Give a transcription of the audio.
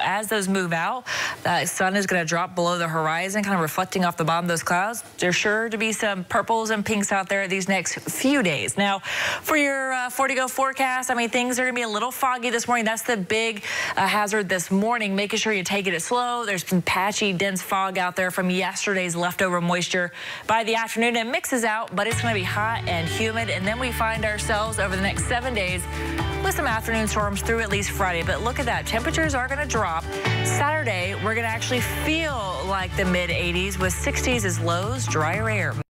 As those move out, the sun is going to drop below the horizon, kind of reflecting off the bottom of those clouds. There's sure to be some purples and pinks out there these next few days. Now, for your uh, 40 go forecast, I mean, things are going to be a little foggy this morning. That's the big uh, hazard this morning, making sure you take it slow. There's patchy, dense fog out there from yesterday's leftover moisture. By the afternoon, it mixes out, but it's going to be hot and humid. And then we find ourselves over the next seven days with some afternoon storms through at least Friday. But look at that. Temperatures are going to drop. Saturday, we're going to actually feel like the mid 80s with 60s as lows, drier air.